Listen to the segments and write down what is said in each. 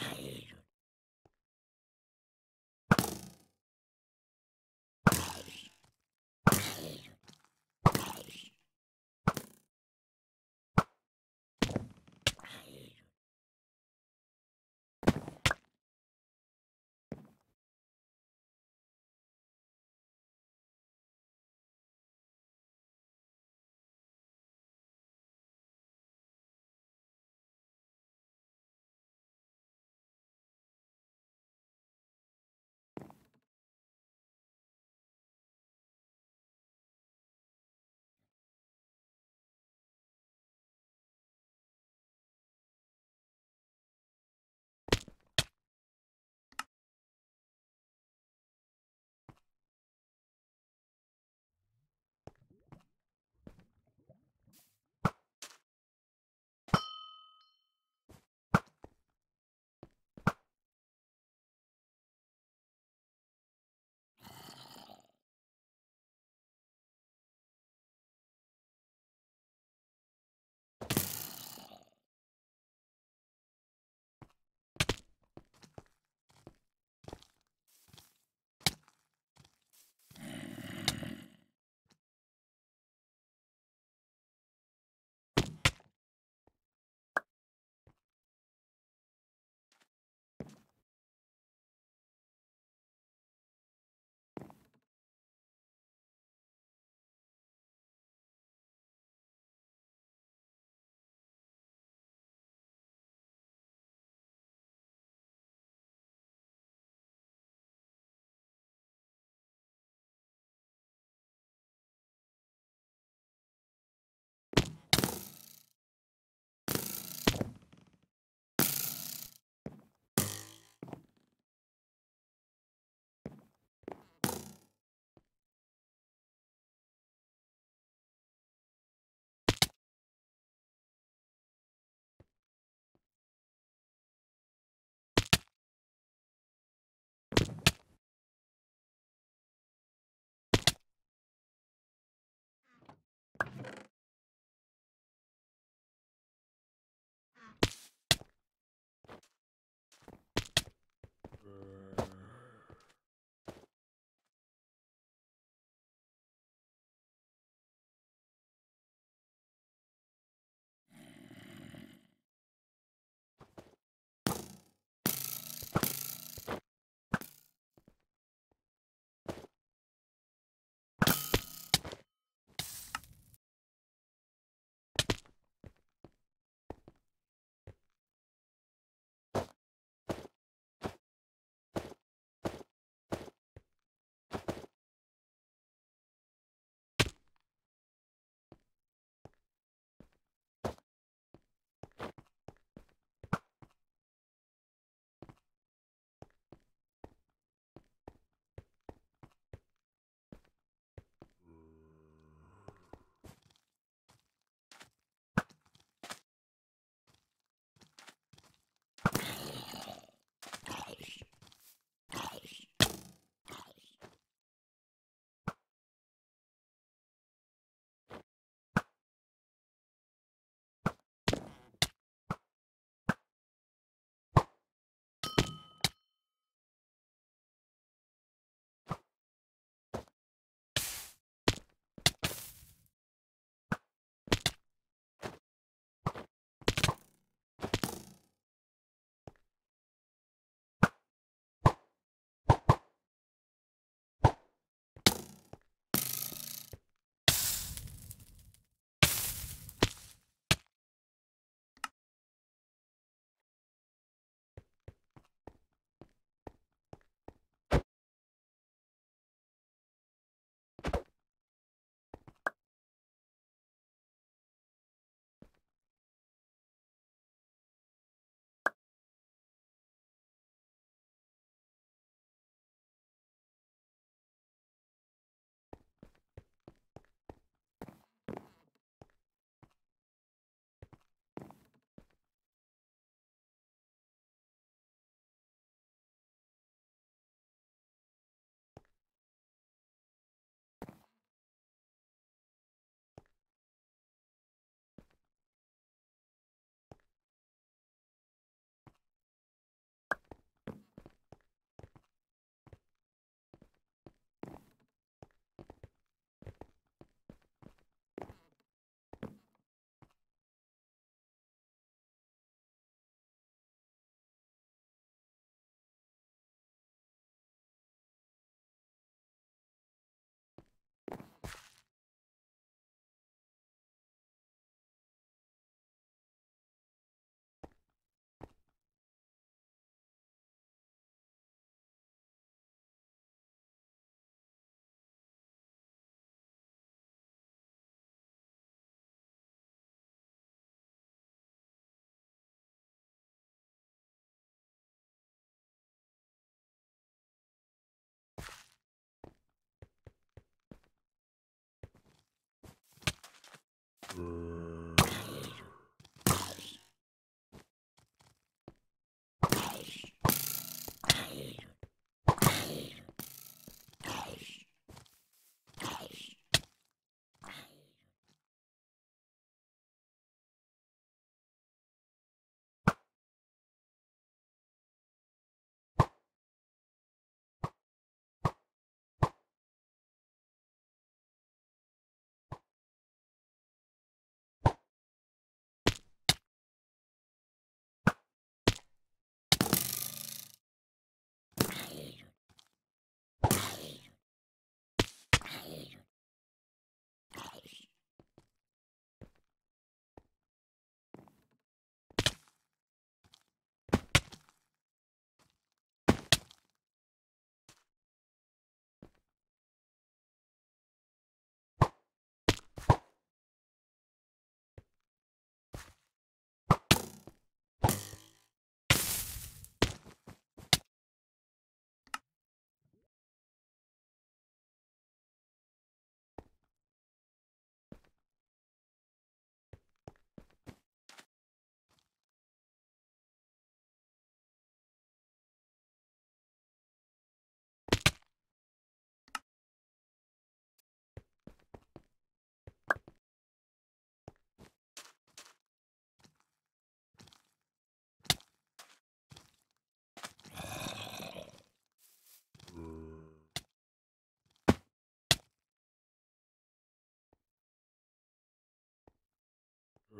eyes.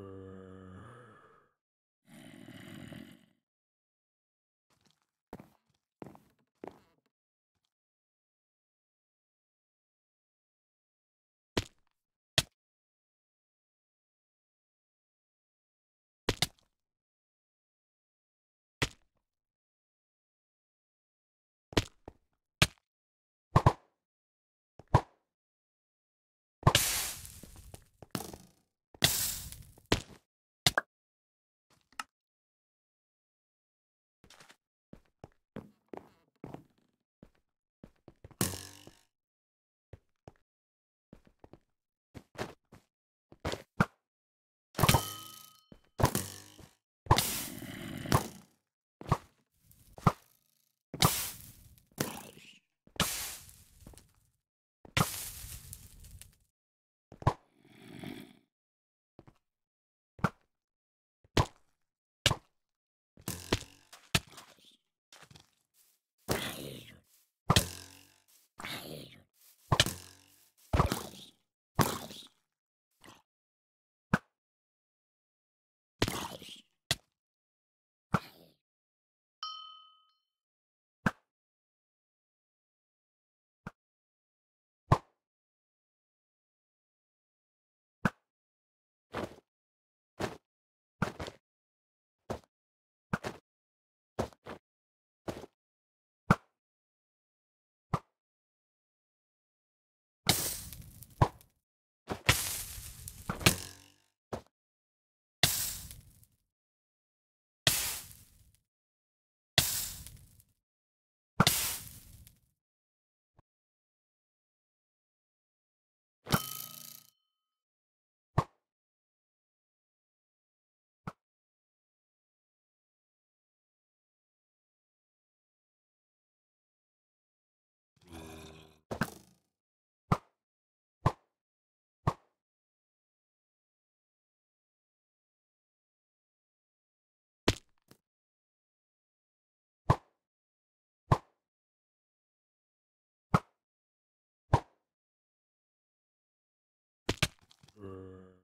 Uh, Uh,